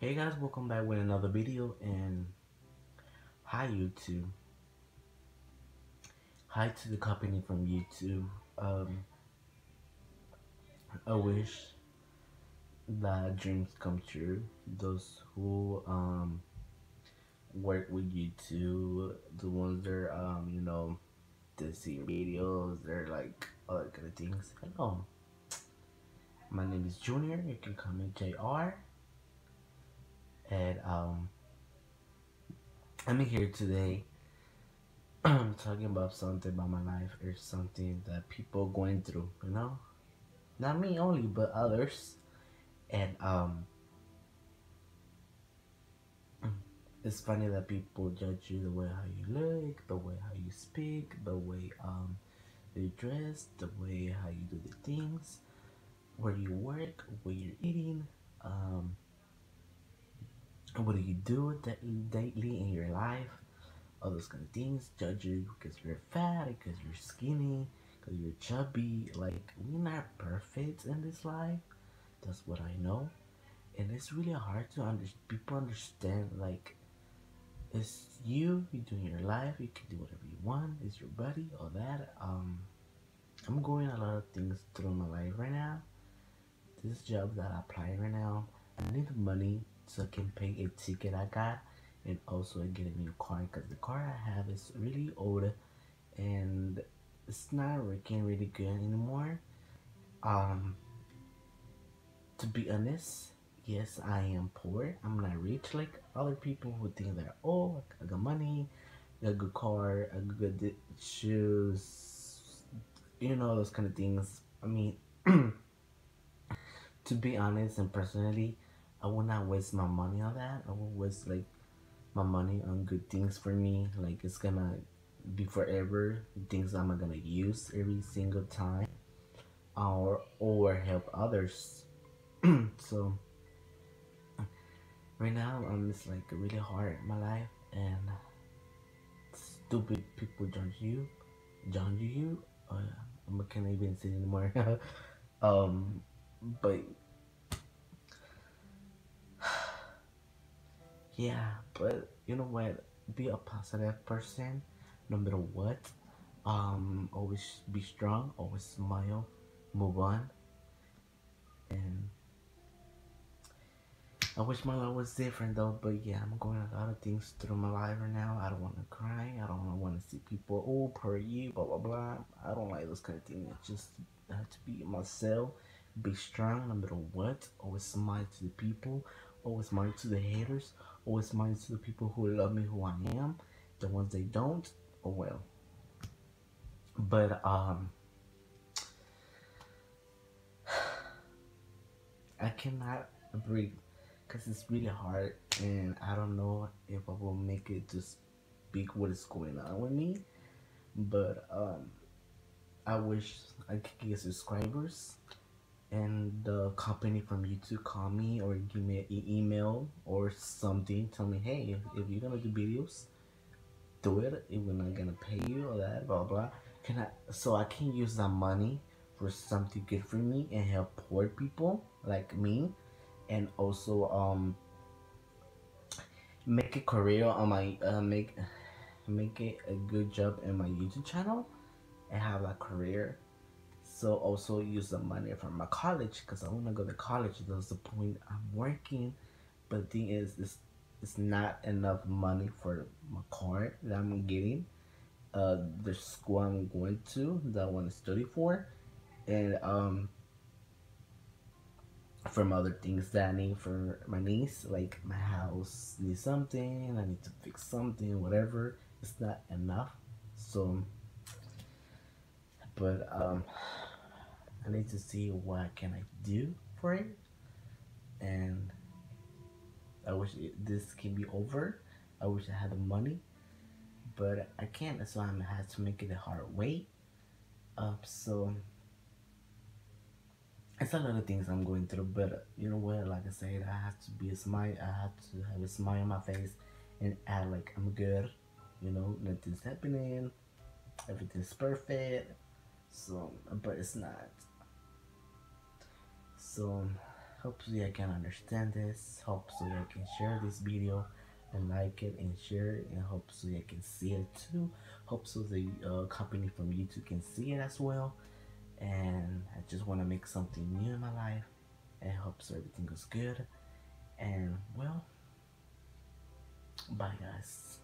Hey guys, welcome back with another video and hi YouTube. Hi to the company from YouTube. Um, I wish that dreams come true. Those who um work with YouTube, the ones that are, um, you know, they see videos, they're like all that kind of things. Hello. My name is Junior, you can call me JR and um, I'm here today talking about something about my life or something that people going through, you know, not me only but others, and um, it's funny that people judge you the way how you look, the way how you speak, the way um you dress, the way how you do the things, where you work, where you're eating, um what do you do daily in your life? All those kind of things. Judge you because you're fat, because you're skinny, because you're chubby. Like, we're not perfect in this life. That's what I know. And it's really hard to understand. people understand, like, it's you, you're doing your life, you can do whatever you want, it's your body, all that. Um, I'm going a lot of things through my life right now. This job that I apply right now, I need money so I can pay a ticket I got and also get a new car because the car I have is really old and it's not working really good anymore. Um, to be honest, yes, I am poor. I'm not rich like other people who think that oh, I got money, got a good car, a good shoes, you know those kind of things. I mean, to be honest and personally, I will not waste my money on that. I will waste like my money on good things for me. Like it's gonna be forever. Things I'm gonna use every single time, or or help others. so right now I'm just like really hard in my life, and stupid people judge you, judge you. Uh, I can't even say anymore. um, but yeah but you know what be a positive person no matter what um always be strong always smile move on and I wish my life was different though, but yeah, I'm going a lot of things through my life right now. I don't want to cry. I don't want to see people, oh, per you, blah, blah, blah. I don't like those kind of things. I just have to be myself, be strong no matter what. Always smile to the people, always smile to the haters, always smile to the people who love me who I am. The ones they don't, oh well. But um I cannot breathe because it's really hard and I don't know if I will make it to speak what is going on with me. But um I wish I could get subscribers and the company from YouTube call me or give me an email or something, tell me, hey, if, if you're gonna do videos, do it. If we're not gonna pay you or that, blah blah. Can I? So I can use that money for something good for me and help poor people like me, and also um make a career on my uh, make make it a good job in my YouTube channel and have a career so also use the money from my college because I want to go to college. That's the point. I'm working, but the thing is, it's, it's not enough money for my car that I'm getting. Uh, the school I'm going to that I want to study for, and um, from other things that I need for my niece, like my house needs something, I need to fix something, whatever. It's not enough, so. But um I need to see what can I do for it. And I wish it, this can be over. I wish I had the money. But I can't so I'm had to make it a hard way up. So it's a lot of things I'm going through but you know what? Like I said I have to be a smile I have to have a smile on my face and act like I'm good you know? Nothing's happening. Everything's perfect. So but it's not so hopefully I can understand this. Hopefully I can share this video and like it and share it and hopefully I can see it too. Hopefully the uh, company from YouTube can see it as well. And I just want to make something new in my life and hope so everything goes good. And well, bye guys.